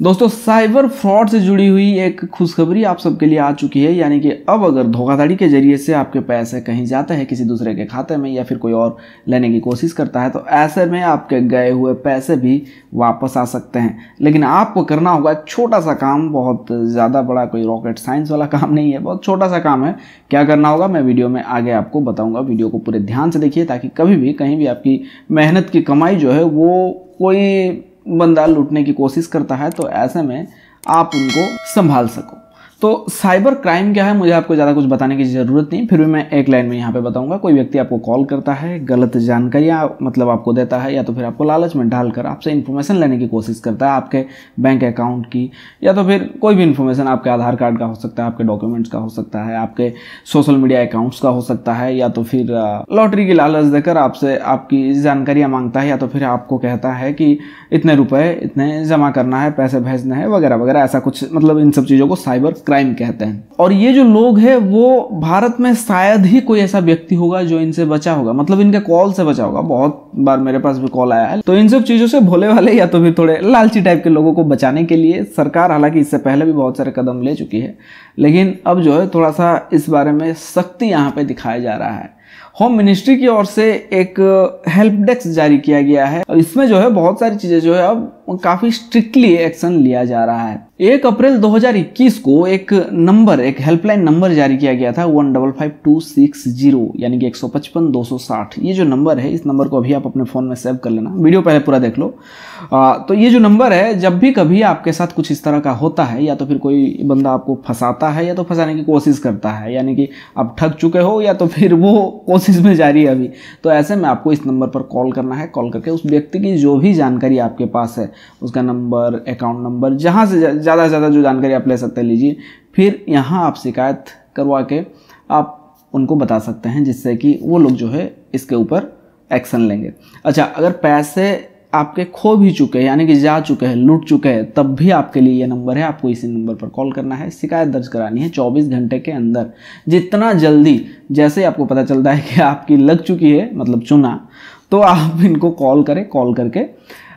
दोस्तों, cyber fraud से जुड़ी हुई एक खुशखबरी आप सबके लिए आ चुकी है। यानी कि अब अगर धोखाधड़ी के ज़रिए से आपके पैसे कहीं जाते हैं किसी दूसरे के खाते में या फिर कोई और लेने की कोशिश करता है तो ऐसे में आपके गए हुए पैसे भी वापस आ सकते हैं। लेकिन आपको करना होगा एक छोटा सा काम, बहुत ज़्यादा बड़ा कोई रॉकेट साइंस वाला काम नहीं है, बहुत छोटा सा काम है। क्या करना होगा, मैं वीडियो में आगे आपको बताऊँगा। वीडियो को पूरे ध्यान से देखिए, ताकि कभी भी कहीं भी आपकी मेहनत की कमाई जो है, वो कोई बंदा लूटने की कोशिश करता है तो ऐसे में आप उनको संभाल सको। तो साइबर क्राइम क्या है, मुझे आपको ज़्यादा कुछ बताने की ज़रूरत नहीं। फिर भी मैं एक लाइन में यहाँ पे बताऊँगा। कोई व्यक्ति आपको कॉल करता है, गलत जानकारियाँ मतलब आपको देता है, या तो फिर आपको लालच में डालकर आपसे इन्फॉर्मेशन लेने की कोशिश करता है आपके बैंक अकाउंट की, या तो फिर कोई भी इन्फॉर्मेशन आपके आधार कार्ड का हो सकता है, आपके डॉक्यूमेंट्स का हो सकता है, आपके सोशल मीडिया अकाउंट्स का हो सकता है, या तो फिर लॉटरी की लालच देकर आपसे आपकी जानकारियाँ माँगता है, या तो फिर आपको कहता है कि इतने रुपए इतने जमा करना है, पैसे भेजने हैं, वगैरह वगैरह, ऐसा कुछ मतलब इन सब चीज़ों को साइबर क्राइम कहते हैं। और ये जो लोग हैं, वो भारत में शायद ही कोई ऐसा व्यक्ति होगा जो इनसे बचा होगा। मतलब इनके कॉल से बचा होगा। बहुत बार मेरे पास भी कॉल आया है। तो इन सब चीज़ों से भोले वाले या तो फिर थोड़े लालची टाइप के लोगों को बचाने के लिए सरकार हालाँकि इससे पहले भी बहुत सारे कदम ले चुकी है। लेकिन अब जो है, थोड़ा सा इस बारे में सख्ती यहाँ पे दिखाया जा रहा है। होम मिनिस्ट्री की ओर से एक हेल्प डेस्क जारी किया गया है। और इसमें जो है बहुत सारी चीज़ें जो है अब काफ़ी स्ट्रिक्टली एक्शन लिया जा रहा है। एक अप्रैल 2021 को एक नंबर एक हेल्पलाइन नंबर जारी किया गया था one double five two six zero यानी कि एक सौ पचपन दो सौ साठ। ये जो नंबर है इस नंबर को अभी आप अपने फ़ोन में सेव कर लेना। वीडियो पहले पूरा देख लो। आ, तो ये जो नंबर है जब भी कभी आपके साथ कुछ इस तरह का होता है या तो फिर कोई बंदा आपको फंसाता है या तो फंसाने की कोशिश करता है यानी कि आप ठग चुके हो या तो फिर वो कोशिश में जारी है अभी? तो ऐसे में आपको इस नंबर पर कॉल करना है। कॉल करके उस व्यक्ति की जो भी जानकारी आपके पास है, उसका नंबर, अकाउंट नंबर, जहाँ से ज़्यादा से ज़्यादा जो जानकारी आप ले सकते हैं, लीजिए। फिर यहाँ आप शिकायत करवा के आप उनको बता सकते हैं, जिससे कि वो लोग जो है इसके ऊपर एक्शन लेंगे। अच्छा अगर पैसे आपके खो भी चुके हैं, यानी कि जा चुके हैं, लूट चुके हैं, तब भी आपके लिए ये नंबर है, आपको इसी नंबर पर कॉल करना है। शिकायत दर्ज करानी है 24 घंटे के अंदर। जितना जल्दी, जैसे आपको पता चलता है कि आपकी लग चुकी है मतलब चुना तो आप इनको कॉल करें, कॉल करके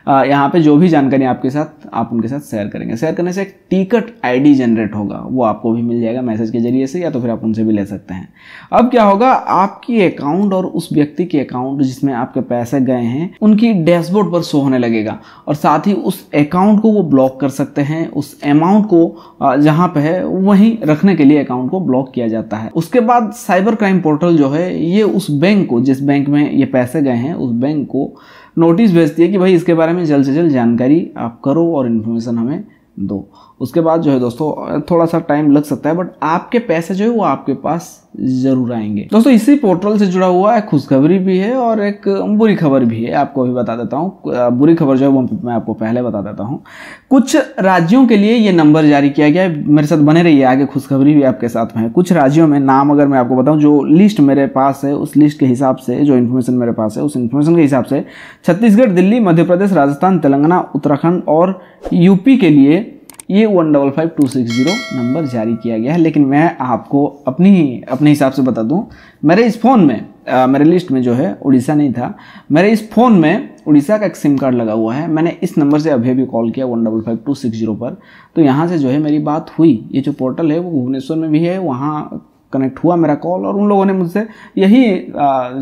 यहाँ पे जो भी जानकारी आपके साथ, आप उनके साथ शेयर करेंगे। शेयर करने से एक टिकट आईडी जनरेट होगा। वो आपको भी मिल जाएगा मैसेज के ज़रिए से, या तो फिर आप उनसे भी ले सकते हैं। अब क्या होगा, आपकी अकाउंट और उस व्यक्ति के अकाउंट जिसमें आपके पैसे गए हैं, उनकी डैशबोर्ड पर शो होने लगेगा। और साथ ही उस अकाउंट को वो ब्लॉक कर सकते हैं। उस अमाउंट को जहाँ पे है, वहीं रखने के लिए अकाउंट को ब्लॉक किया जाता है। उसके बाद साइबर क्राइम पोर्टल जो है, ये उस बैंक को, जिस बैंक में ये पैसे गए हैं, उस बैंक को नोटिस भेजती है कि भाई इसके बारे में जल्द से जल्द जानकारी आप करो और इन्फॉर्मेशन हमें दो। उसके बाद जो है दोस्तों थोड़ा सा टाइम लग सकता है बट आपके पैसे जो है वो आपके पास ज़रूर आएँगे। दोस्तों, इसी पोर्टल से जुड़ा हुआ एक खुशखबरी भी है और एक बुरी खबर भी है। आपको अभी बता देता हूँ बुरी खबर जो है वो मैं आपको पहले बता देता हूँ। कुछ राज्यों के लिए ये नंबर जारी किया गया है। मेरे साथ बने रहिए, आगे खुशखबरी भी आपके साथ में कुछ राज्यों में नाम अगर मैं आपको बताऊँ, जो लिस्ट मेरे पास है, उस लिस्ट के हिसाब से, जो इन्फॉर्मेशन मेरे पास है, उस इन्फॉर्मेशन के हिसाब से, छत्तीसगढ़, दिल्ली, मध्य प्रदेश, राजस्थान, तेलंगाना, उत्तराखंड और यूपी के लिए ये one double five two six zero number जारी किया गया है लेकिन मैं आपको अपनी अपने हिसाब से बता दूँ। मेरे इस फ़ोन में आ, मेरे लिस्ट में जो है उड़ीसा नहीं था। मेरे इस फ़ोन में उड़ीसा का एक सिम कार्ड लगा हुआ है। मैंने इस नंबर से अभी अभी कॉल किया one double five two six zero पर। तो यहाँ से जो है मेरी बात हुई। ये जो पोर्टल है वो भुवनेश्वर में भी है वहाँ कनेक्ट हुआ मेरा कॉल और उन लोगों ने मुझसे यही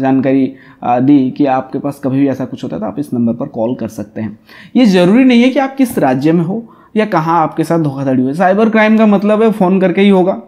जानकारी दी कि आपके पास कभी भी ऐसा कुछ होता है तो आप इस नंबर पर कॉल कर सकते हैं। ये ज़रूरी नहीं है कि आप किस राज्य में हो। या कहाँ आपके साथ धोखाधड़ी हुई? साइबर क्राइम का मतलब है फ़ोन करके ही होगा,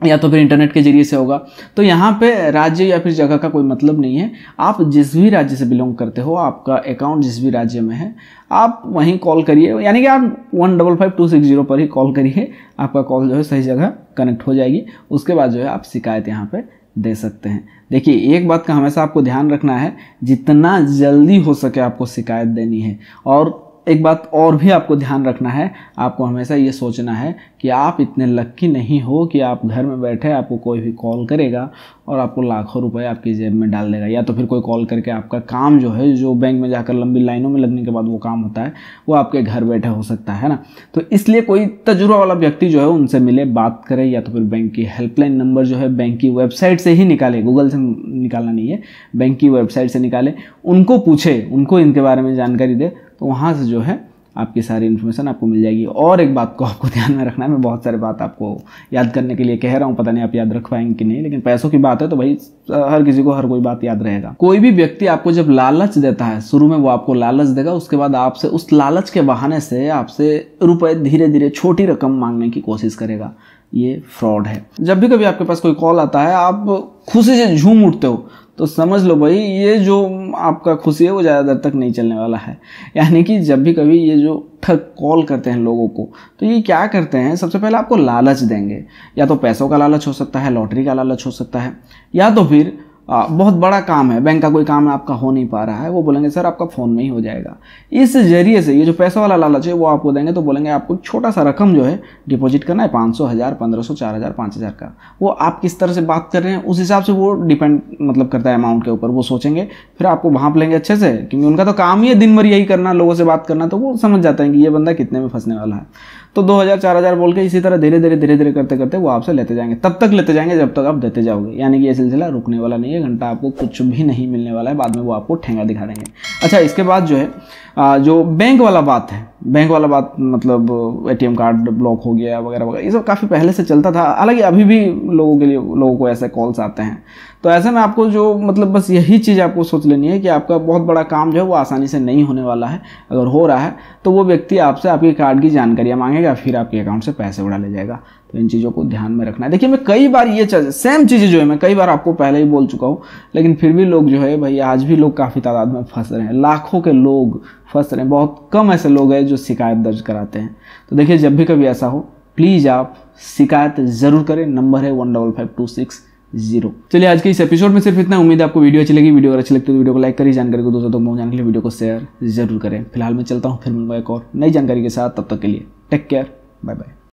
या तो फिर इंटरनेट के ज़रिए से होगा। तो यहाँ पे राज्य या फिर जगह का कोई मतलब नहीं है। आप जिस भी राज्य से बिलोंग करते हो, आपका अकाउंट जिस भी राज्य में है, आप वहीं कॉल करिए। यानी कि आप one double five two six zero पर ही कॉल करिए, आपका कॉल जो है सही जगह कनेक्ट हो जाएगी। उसके बाद जो है आप शिकायत यहाँ पर दे सकते हैं। देखिए, एक बात का हमेशा आपको ध्यान रखना है, जितना जल्दी हो सके आपको शिकायत देनी है। और एक बात और भी आपको ध्यान रखना है, आपको हमेशा ये सोचना है कि आप इतने लक्की नहीं हो कि आप घर में बैठे आपको कोई भी कॉल करेगा और आपको लाखों रुपए आपकी जेब में डाल देगा या तो फिर कोई कॉल करके आपका काम जो है, जो बैंक में जाकर लंबी लाइनों में लगने के बाद वो काम होता है, वो आपके घर बैठे हो सकता है ना? तो इसलिए कोई तजुर्बा वाला व्यक्ति जो है उनसे मिले, बात करे या तो फिर बैंक की हेल्पलाइन नंबर जो है बैंक की वेबसाइट से ही निकाले गूगल से निकालना नहीं है बैंक की वेबसाइट से निकाले, उनको पूछे, उनको इनके बारे में जानकारी दे तो वहाँ से जो है आपकी सारी इन्फॉर्मेशन आपको मिल जाएगी। और एक बात को आपको ध्यान में रखना है, मैं बहुत सारे बात आपको याद करने के लिए कह रहा हूँ, पता नहीं आप याद रख पाएँगे कि नहीं, लेकिन पैसों की बात है तो भाई, हर किसी को हर कोई बात याद रहेगा। कोई भी व्यक्ति आपको जब लालच देता है, शुरू में वो आपको लालच देगा, उसके बाद आपसे, उस लालच के बहाने से आपसे रुपए धीरे धीरे छोटी रकम मांगने की कोशिश करेगा। ये फ्रॉड है। जब भी कभी आपके पास कोई कॉल आता है, आप खुशी से झूम उठते हो तो समझ लो भाई, ये जो आपका खुशी है, वो ज़्यादा देर तक नहीं चलने वाला है। यानी कि जब भी कभी ये जो ठग कॉल करते हैं लोगों को तो ये क्या करते हैं, सबसे पहले आपको लालच देंगे। या तो पैसों का लालच हो सकता है, लॉटरी का लालच हो सकता है, या तो फिर आ, बहुत बड़ा काम है। बैंक का कोई काम है आपका हो नहीं पा रहा है वो बोलेंगे सर आपका फ़ोन में ही हो जाएगा। इस ज़रिए से ये जो पैसा वाला लालच है वो आपको देंगे तो बोलेंगे आपको छोटा सा रकम जो है डिपॉजिट करना है पाँच सौ हज़ार पंद्रह सौ चार हज़ार पाँच हज़ार का। वो आप किस तरह से बात कर रहे हैं उस हिसाब से वो डिपेंड मतलब करता है अमाउंट के ऊपर वो सोचेंगे। फिर आपको भाप लेंगे अच्छे से क्योंकि उनका तो काम ही है दिन भर यही करना लोगों से बात करना तो वो समझ जाते हैं कि ये बंदा कितने में फंसने वाला है। तो दो हज़ार, चार हज़ार बोल के इसी तरह धीरे धीरे धीरे धीरे करते करते वो आपसे लेते जाएँगे। तब तक लेते जाएँगे जब तक आप देते जाओगे। यानी कि ये सिलसिला रुकने वाला नहीं है, घंटा आपको कुछ भी नहीं मिलने वाला है, बाद में वो आपको ठेंगा दिखा देंगे। अच्छा इसके बाद जो है जो बैंक वाला बात है, बैंक वाला बात मतलब एटीएम कार्ड ब्लॉक हो गया, वगैरह वगैरह, ये सब काफ़ी पहले से चलता था। हालाँकि अभी भी लोगों के लिए, लोगों को ऐसे कॉल्स आते हैं। तो ऐसे में आपको जो मतलब बस यही चीज़ आपको सोच लेनी है कि आपका बहुत बड़ा काम जो है वो आसानी से नहीं होने वाला है। अगर हो रहा है तो वो व्यक्ति आपसे आपके कार्ड की जानकारियाँ मांगेगा, फिर आपके अकाउंट से पैसे उड़ा ले जाएगा। तो इन चीज़ों को ध्यान में रखना है। देखिए, मैं कई बार ये चीज़ सेम चीज़ें जो है, मैं कई बार आपको पहले ही बोल चुका हूँ, लेकिन फिर भी लोग जो है, भाई, आज भी लोग काफ़ी तादाद में फंस रहे हैं। लाखों के लोग फंस रहे हैं। बहुत कम ऐसे लोग हैं जो शिकायत दर्ज कराते हैं। तो देखिए, जब भी कभी ऐसा हो प्लीज़ आप शिकायत ज़रूर करें। नंबर है one double five two six. Zero. चलिए, आज के इस एपिसोड में सिर्फ़ इतना। उम्मीद है आपको वीडियो अच्छी लगी। वीडियो अगर अच्छी लगती है तो वीडियो को लाइक करिए, जानकारी को दोस्तों तक पहुँचाने के लिए वीडियो को शेयर ज़रूर करें। फ़िलहाल मैं चलता हूँ, फिर मिलूँगा एक और नई जानकारी के साथ। तब तक के लिए टेक केयर बाय बाय